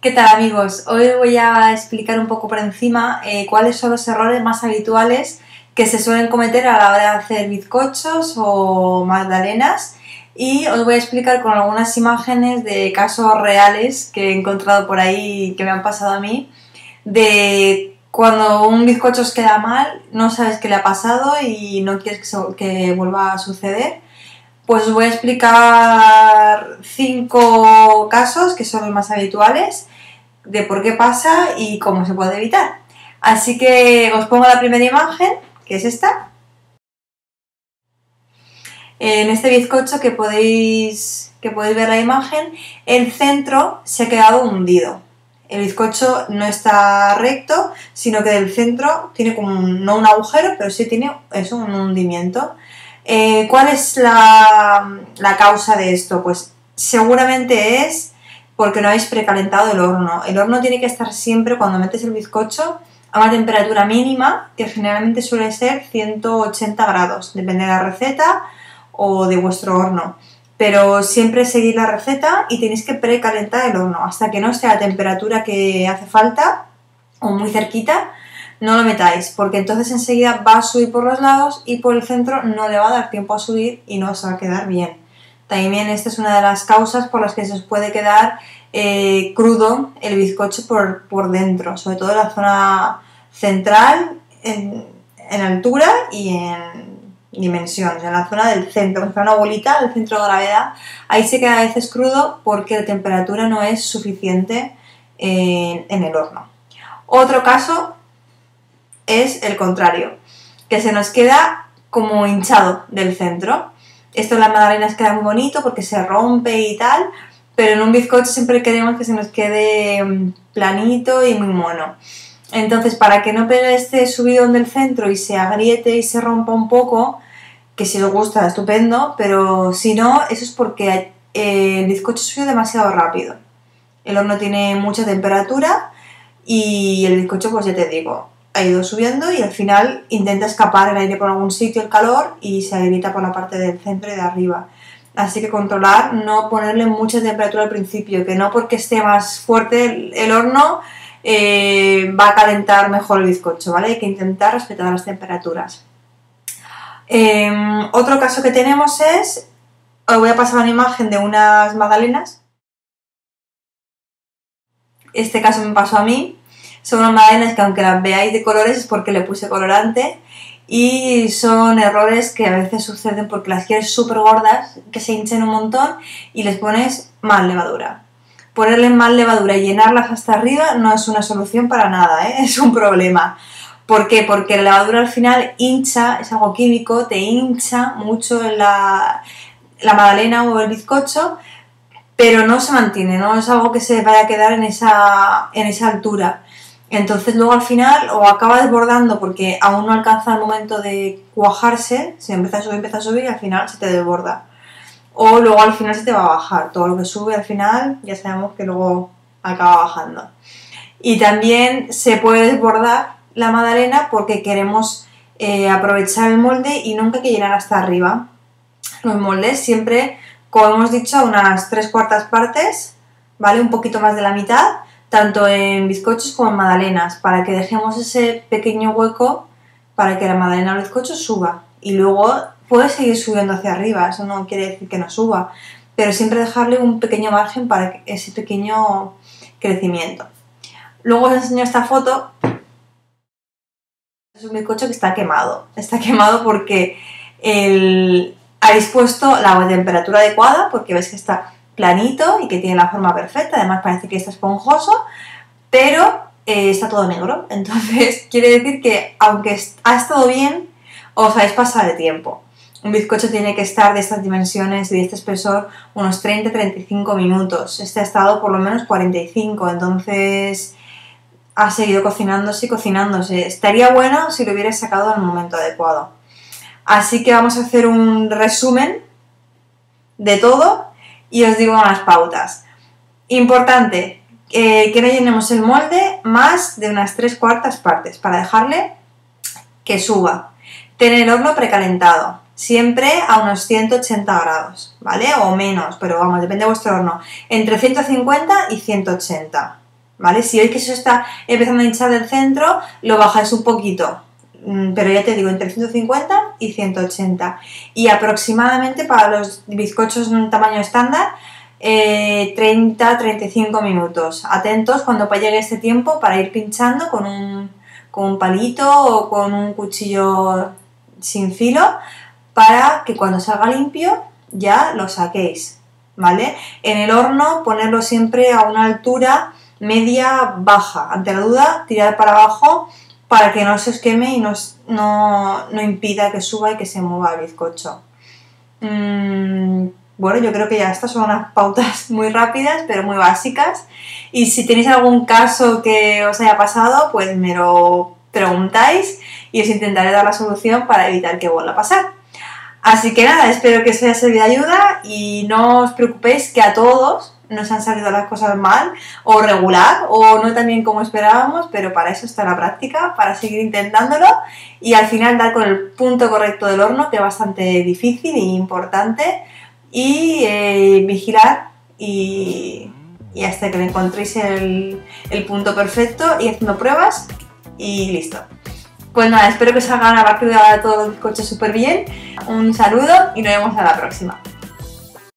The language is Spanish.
¿Qué tal amigos? Hoy voy a explicar un poco por encima eh, cuáles son los errores más habituales que se suelen cometer a la hora de hacer bizcochos o magdalenas. Y os voy a explicar con algunas imágenes de casos reales que he encontrado por ahí que me han pasado a mí de cuando un bizcocho os queda mal, no sabes qué le ha pasado y no quieres que, vuelva a suceder. Pues os voy a explicar cinco casos que son los más habituales de por qué pasa y cómo se puede evitar. Así que os pongo la primera imagen, que es esta. En este bizcocho que podéis, que podéis ver la imagen, el centro se ha quedado hundido. El bizcocho no está recto, sino que del centro tiene como no un agujero, pero sí tiene eso, un hundimiento. Eh, ¿Cuál es la, causa de esto? Pues seguramente es porque no habéis precalentado el horno. El horno tiene que estar siempre, cuando metes el bizcocho, a una temperatura mínima, que generalmente suele ser 180 grados, depende de la receta o de vuestro horno. Pero siempre seguid la receta y tenéis que precalentar el horno hasta que no esté la temperatura que hace falta o muy cerquita no lo metáis, porque entonces enseguida va a subir por los lados y por el centro no le va a dar tiempo a subir y no os va a quedar bien. También esta es una de las causas por las que se os puede quedar eh, crudo el bizcocho por, por, dentro, sobre todo en la zona central, en, altura y en dimensión, en la zona del centro, en una bolita del centro de gravedad, ahí se queda a veces crudo porque la temperatura no es suficiente en, en el horno. Otro caso es el contrario, que se nos queda como hinchado del centro. Esto en las magdalenas queda muy bonito porque se rompe y tal, pero en un bizcocho siempre queremos que se nos quede mm, planito y muy mono. Entonces, para que no pegue este subidón del centro y se agriete y se rompa un poco, que si os gusta, estupendo, pero si no, eso es porque eh, el bizcocho sube demasiado rápido. El horno tiene mucha temperatura y el bizcocho, pues ya te digo, ha ido subiendo y al final intenta escapar el aire por algún sitio, el calor, y se agrieta por la parte del centro y de arriba. Así que controlar, no ponerle mucha temperatura al principio, que no porque esté más fuerte el, horno eh, va a calentar mejor el bizcocho, ¿vale? Hay que intentar respetar las temperaturas. Em, otro caso que tenemos es, os voy a pasar una imagen de unas magdalenas. Este caso me pasó a mí, son unas magdalenas que aunque las veáis de colores es porque le puse colorante y son errores que a veces suceden porque las quieres súper gordas, que se hinchen un montón y les pones más levadura. Ponerle más levadura y llenarlas hasta arriba no es una solución para nada, ¿eh? es un problema. ¿Por qué? Porque la levadura al final hincha, es algo químico, te hincha mucho la, la magdalena o el bizcocho, pero no se mantiene, no es algo que se vaya a quedar en esa, en esa altura. Entonces luego al final o acaba desbordando porque aún no alcanza el momento de cuajarse, se empieza a subir, empieza a subir y al final se te desborda. O luego al final se te va a bajar. Todo lo que sube al final ya sabemos que luego acaba bajando. Y también se puede desbordar la magdalena porque queremos eh, aprovechar el molde y nunca hay que llenar hasta arriba. Los moldes siempre, como hemos dicho, unas tres cuartas partes, ¿vale? Un poquito más de la mitad tanto en bizcochos como en magdalenas, para que dejemos ese pequeño hueco para que la magdalena o bizcocho suba. Y luego puede seguir subiendo hacia arriba, eso no quiere decir que no suba, pero siempre dejarle un pequeño margen para ese pequeño crecimiento. Luego os enseño esta foto. Es un bizcocho que está quemado. Está quemado porque el... habéis puesto la temperatura adecuada, porque veis que está planito y que tiene la forma perfecta, además parece que está esponjoso, pero eh, está todo negro. Entonces quiere decir que aunque ha estado bien, os habéis pasado de tiempo. Un bizcocho tiene que estar de estas dimensiones y de este espesor unos 30-35 minutos. Este ha estado por lo menos 45, entonces ha seguido cocinándose y cocinándose. Estaría bueno si lo hubierais sacado el momento adecuado. Así que vamos a hacer un resumen de todo y os digo unas pautas. Importante, eh, que no llenemos el molde más de unas tres cuartas partes para dejarle que suba. Tener el horno precalentado, siempre a unos 180 grados, ¿vale? O menos, pero vamos, depende de vuestro horno. Entre 150 y 180. ¿vale? Si veis que eso está empezando a hinchar del centro, lo bajáis un poquito, pero ya te digo, entre 150 y 180. Y aproximadamente para los bizcochos en un tamaño estándar, 30-35 eh, minutos. Atentos cuando llegue este tiempo para ir pinchando con un, con un palito o con un cuchillo sin filo para que cuando salga limpio ya lo saquéis, ¿vale? En el horno ponerlo siempre a una altura media baja. Ante la duda, tirar para abajo para que no se os queme y no, no, impida que suba y que se mueva el bizcocho. Mm, bueno, yo creo que ya estas son unas pautas muy rápidas, pero muy básicas. Y si tenéis algún caso que os haya pasado, pues me lo preguntáis y os intentaré dar la solución para evitar que vuelva a pasar. Así que nada, espero que os haya servido de ayuda y no os preocupéis que a todos nos han salido las cosas mal o regular o no tan bien como esperábamos, pero para eso está la práctica, para seguir intentándolo y al final dar con el punto correcto del horno, que es bastante difícil e importante, y eh, vigilar y, hasta que le encontréis el, el punto perfecto y haciendo pruebas y listo. Pues nada, espero que salgan a partir de ahora todos los coches súper bien. Un saludo y nos vemos a la próxima.